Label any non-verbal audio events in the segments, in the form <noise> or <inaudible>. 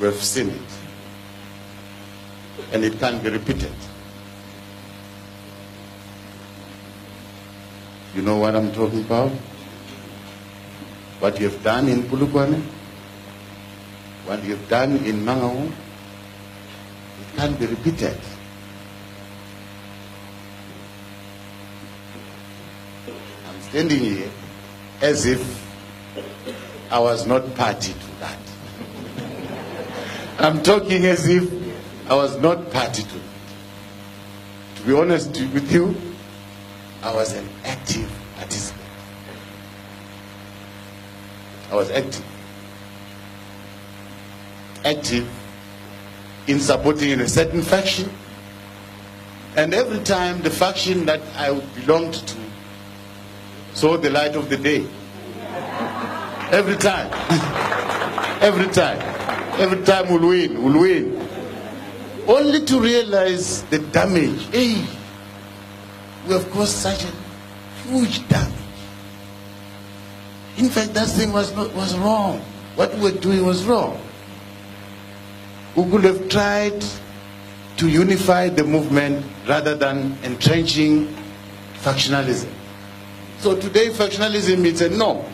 We have seen it. And it can't be repeated. You know what I'm talking about? What you have done in Polokwane, what you have done in Mangaung, it can't be repeated. I'm standing here as if I was not party to that. I'm talking as if I was not party to it. To be honest with you, I was an active participant. I was active. Active in supporting a certain faction. And every time the faction that I belonged to saw the light of the day. Every time. <laughs> every time. Every time we'll win, we'll win. Only to realize the damage. Hey, we have caused such a huge damage. In fact, that thing was, was wrong. What we were doing was wrong. We could have tried to unify the movement rather than entrenching factionalism. So today, factionalism means a no.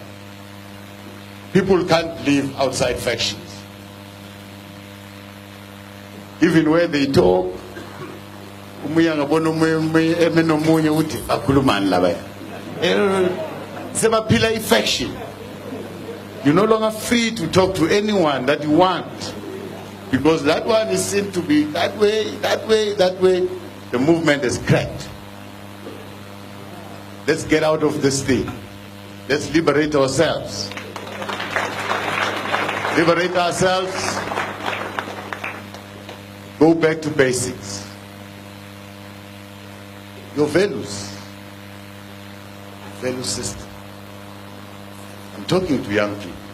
People can't live outside factions. Even where they talk, umuya ngabona umunye emenomunye uthi akhulumani labaya? Eh, sebaphila i-faction. You're no longer free to talk to anyone that you want because that one is seen to be that way that way that way. The movement is cracked. Let's get out of this thing. Let's liberate ourselves. Liberate ourselves go back to basics your values, value system. I'm talking to young people.